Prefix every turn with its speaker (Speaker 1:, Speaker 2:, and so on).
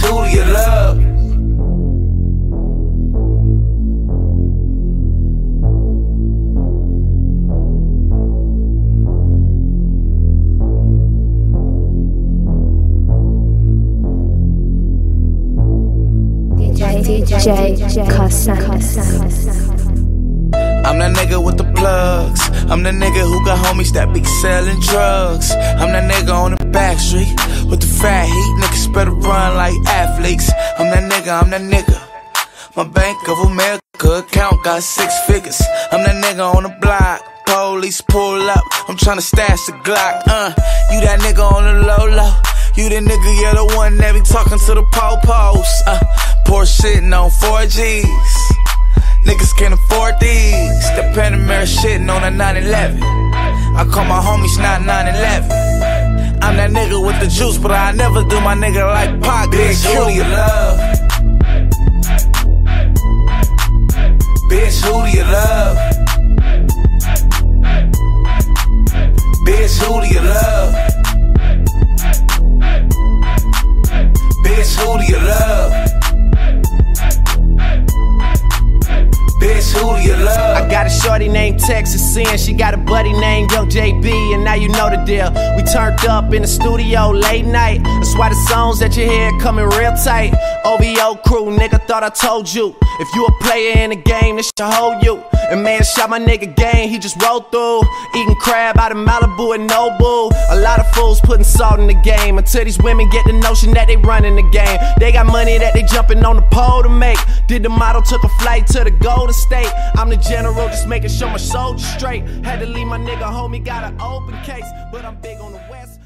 Speaker 1: Who you love?
Speaker 2: DJ.
Speaker 1: I'm that nigga with the plugs. I'm the nigga who got homies that be selling drugs. I'm that nigga on the back street with the fat heat. Niggas better like athletes. I'm that nigga, I'm that nigga. My Bank of America account got six figures. I'm that nigga on the block. Police pull up. I'm tryna stash the Glock. Uh, you that nigga on the low low. You the nigga, you're the one that be talking to the po-pos. Uh, poor shitting on 4Gs. Niggas can't afford these. The Panamera shitting on a 911. I call my homies not 911. I'm that nigga with the juice, but I never do my nigga like Pac. Bitch, who do you love? Bitch, who do you love? Bitch, who do you love? Bitch, who do you love? Bitch, who do you love?
Speaker 3: I got a shorty named Texas Sin. She got a buddy named Young JB, and now you know the deal. We turned up in the studio late night. That's why the songs that you hear coming real tight. OVO crew, nigga, thought I told you. If you a player in the game, this should hold you. And man, shot my nigga game, he just rolled through. Eating crab out of Malibu and Nobu. A lot of fools putting salt in the game until these women get the notion that they running the game. They got money that they jumping on the pole to make. Did the model, took a flight to the Golden State. I'm the general, just making sure my soldiers straight. Had to leave my nigga homie, got an open case. But I'm big on the west.